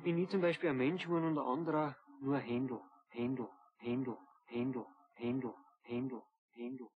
Und bin ich zum Beispiel ein Mensch geworden und ein anderer nur ein Händel, Händel, Händel, Händel, Händel, Händel, Händel.